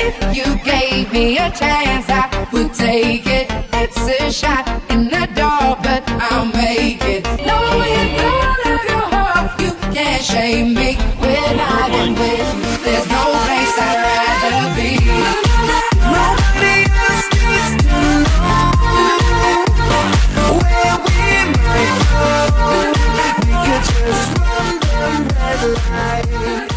If you gave me a chance, I would take it. It's a shot in the dark, but I'll make it. No, it's not of your heart. You can't shame me. When I'm with you. There's no place I'd rather be. Not be used to Where we might we could just run them red line.